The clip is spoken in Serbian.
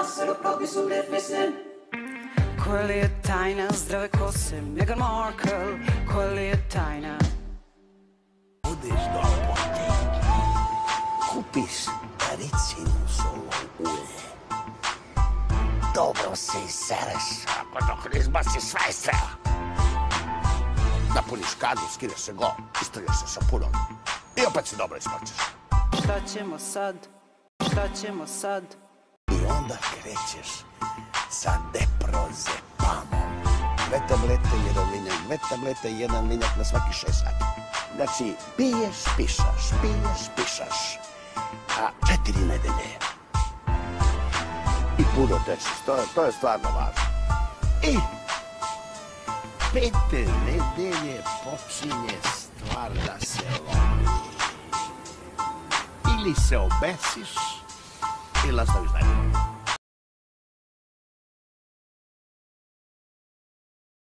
massor och poppis som blev frissen Koja je tajna zdrave kose Meghan Markle? Koja je tajna? Odeš do apoteke, kupiš ricinu solo ulje. Dobro se isereš, ako dok ne izbaciš sve iz cela. Napuniš kadu, skineš se go, istrljaš se šapunom i opet se dobro ispačeš. Šta ćemo sad? Šta ćemo sad? I onda krećeš sa deprozepamom. Dve tablete, jedan linjak, dve tablete, jedan linjak na svaki šest sati. Znači, piješ, pišaš, piješ, pišaš. A četiri nedelje. I puno tečiš, to, to je stvarno važno. I pete nedelje počinje stvar da se lomi. Ili se obesiš, y las avisaremos.